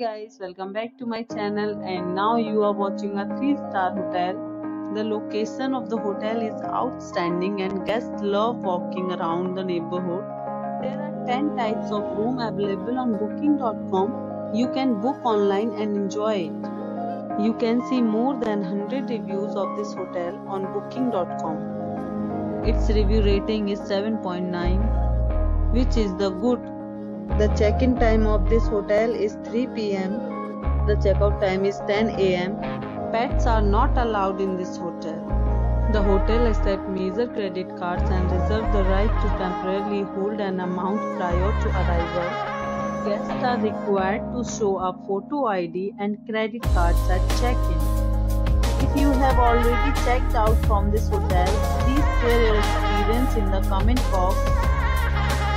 guys, welcome back to my channel and now you are watching a 3-star hotel. The location of the hotel is outstanding and guests love walking around the neighborhood. There are 10 types of room available on booking.com. You can book online and enjoy it. You can see more than 100 reviews of this hotel on booking.com. Its review rating is 7.9 which is the good the check-in time of this hotel is 3 p.m. The check-out time is 10 a.m. Pets are not allowed in this hotel. The hotel accepts major credit cards and reserves the right to temporarily hold an amount prior to arrival. Guests are required to show a photo ID and credit cards at check-in. If you have already checked out from this hotel, please share your experience in the comment box.